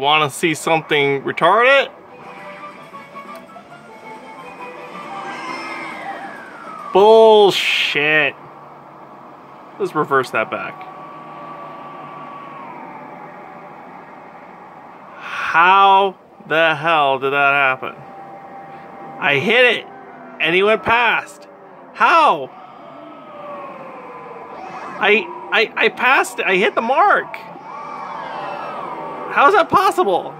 Want to see something retarded? Bullshit. Let's reverse that back. How the hell did that happen? I hit it and he went past. How? I I I passed it. I hit the mark. How is that possible?